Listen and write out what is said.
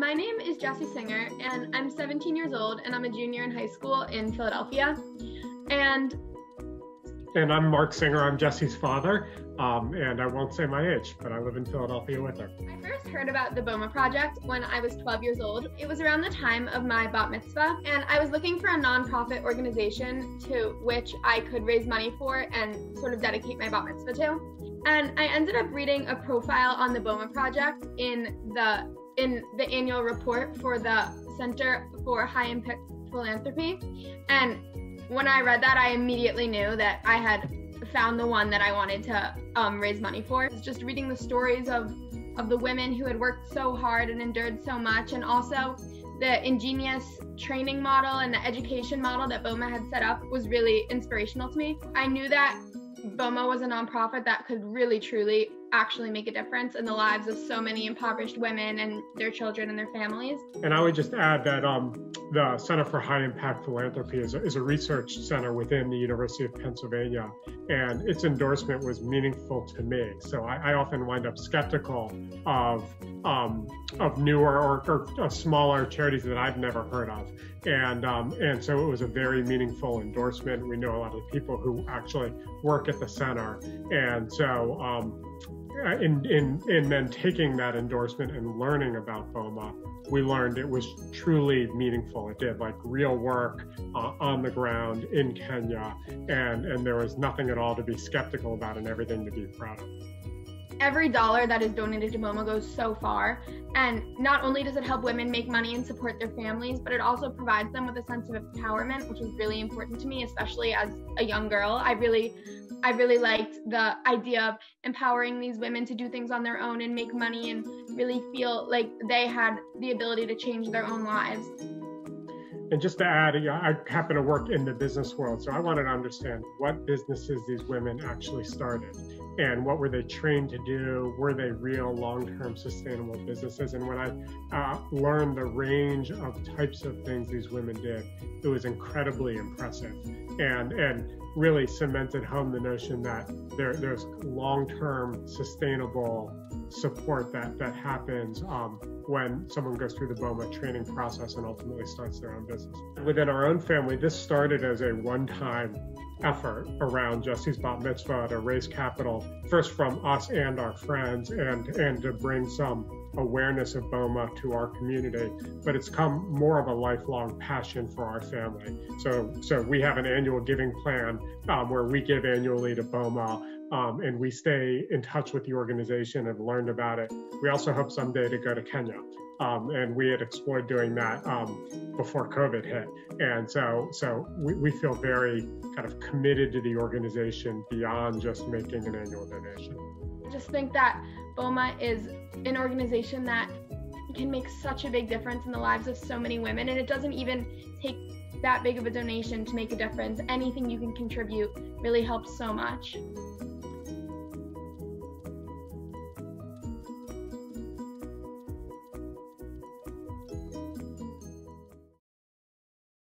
My name is Jessie Singer, and I'm 17 years old, and I'm a junior in high school in Philadelphia. And and I'm Marc Singer. I'm Jessie's father, um, and I won't say my age, but I live in Philadelphia with her. I first heard about the BOMA project when I was 12 years old. It was around the time of my bat mitzvah, and I was looking for a nonprofit organization to which I could raise money for and sort of dedicate my bat mitzvah to. And I ended up reading a profile on the BOMA project in the in the annual report for the Center for High Impact Philanthropy. And when I read that, I immediately knew that I had found the one that I wanted to um, raise money for. Just reading the stories of of the women who had worked so hard and endured so much, and also the ingenious training model and the education model that BOMA had set up was really inspirational to me. I knew that BOMA was a nonprofit that could really truly actually make a difference in the lives of so many impoverished women and their children and their families. And I would just add that um, the Center for High Impact Philanthropy is a, is a research center within the University of Pennsylvania, and its endorsement was meaningful to me. So I, I often wind up skeptical of um, of newer or, or, smaller charities that I've never heard of, and um, and so it was a very meaningful endorsement. We know a lot of people who actually work at the center, and so um, in, in, in then taking that endorsement and learning about BOMA, we learned it was truly meaningful. It did like real work uh, on the ground in Kenya, and, and there was nothing at all to be skeptical about and everything to be proud of every dollar that is donated to BOMA goes so far. And not only does it help women make money and support their families, but it also provides them with a sense of empowerment, which is really important to me, especially as a young girl. I really I really liked the idea of empowering these women to do things on their own and make money and really feel like they had the ability to change their own lives. And just to add, I happen to work in the business world, so I wanted to understand what businesses these women actually started and what were they trained to do? Were they real long-term sustainable businesses? And when I uh, learned the range of types of things these women did, it was incredibly impressive, and and really cemented home the notion that there, there's long-term sustainable support that that happens um, when someone goes through the BOMA training process and ultimately starts their own business. Within our own family, this started as a one-time effort around Jessie's bat mitzvah to raise capital, first from us and our friends, and and to bring some awareness of BOMA to our community, but it's come more of a lifelong passion for our family. So, so we have an annual giving plan um, where we give annually to BOMA um, and we stay in touch with the organization and learned about it. We also hope someday to go to Kenya. Um, and we had explored doing that um, before COVID hit. And so, so we, we feel very kind of committed to the organization beyond just making an annual donation. I just think that BOMA is an organization that can make such a big difference in the lives of so many women, and it doesn't even take that big of a donation to make a difference. Anything you can contribute really helps so much.